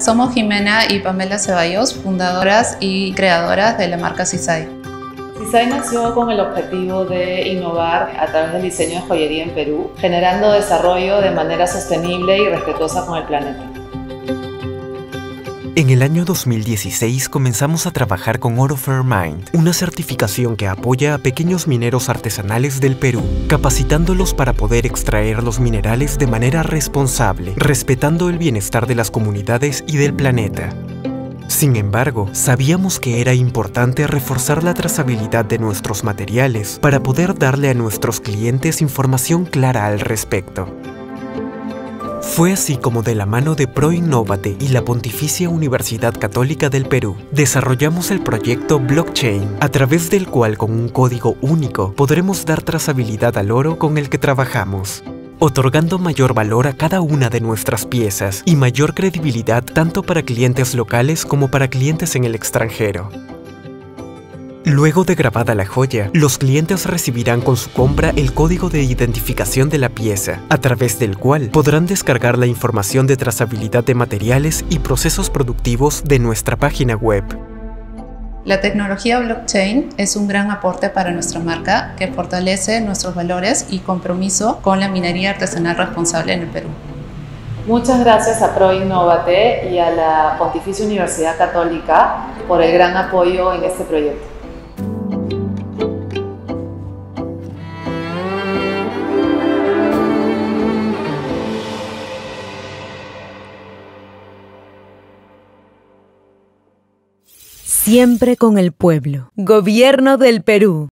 Somos Jimena y Pamela Ceballos, fundadoras y creadoras de la marca CISAI. CISAI nació con el objetivo de innovar a través del diseño de joyería en Perú, generando desarrollo de manera sostenible y respetuosa con el planeta. En el año 2016 comenzamos a trabajar con Oro Fair Mind, una certificación que apoya a pequeños mineros artesanales del Perú, capacitándolos para poder extraer los minerales de manera responsable, respetando el bienestar de las comunidades y del planeta. Sin embargo, sabíamos que era importante reforzar la trazabilidad de nuestros materiales para poder darle a nuestros clientes información clara al respecto. Fue así como de la mano de ProInnovate y la Pontificia Universidad Católica del Perú, desarrollamos el proyecto Blockchain, a través del cual con un código único podremos dar trazabilidad al oro con el que trabajamos otorgando mayor valor a cada una de nuestras piezas y mayor credibilidad tanto para clientes locales como para clientes en el extranjero. Luego de grabada la joya, los clientes recibirán con su compra el código de identificación de la pieza, a través del cual podrán descargar la información de trazabilidad de materiales y procesos productivos de nuestra página web. La tecnología blockchain es un gran aporte para nuestra marca que fortalece nuestros valores y compromiso con la minería artesanal responsable en el Perú. Muchas gracias a ProInnovate y a la Pontificia Universidad Católica por el gran apoyo en este proyecto. Siempre con el pueblo. Gobierno del Perú.